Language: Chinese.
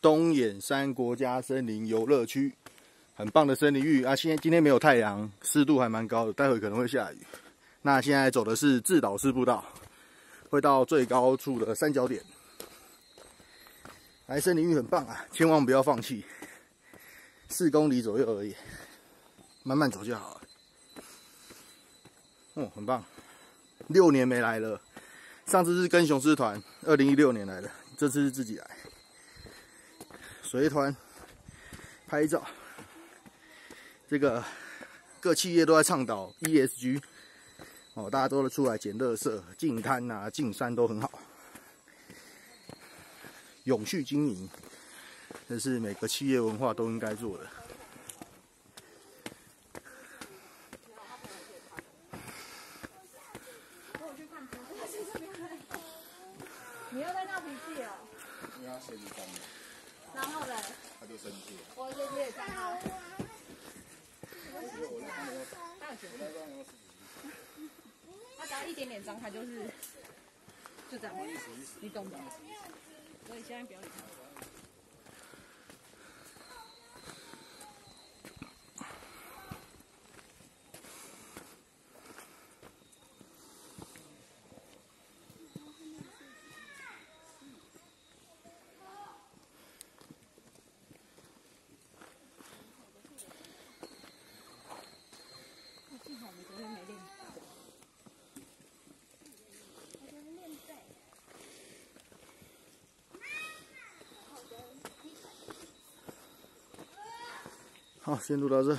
东眼山国家森林游乐区，很棒的森林浴啊！现在今天没有太阳，湿度还蛮高的，待会可能会下雨。那现在走的是自导式步道，会到最高处的三角点。来森林浴很棒啊，千万不要放弃。四公里左右而已，慢慢走就好了。哦，很棒，六年没来了。上次是跟雄狮团，二零一六年来的，这次是自己来。随团拍照，这个各企业都在倡导 ESG，哦，大家都出来捡垃圾、净滩啊、净山都很好。永续经营，这是每个企业文化都应该做的。你要在闹脾气哦？然后呢？他就生气了。我这边也在闹。他只要一点点脏，他就是就这样，你懂的。所以现在不要理他。好，先录到这。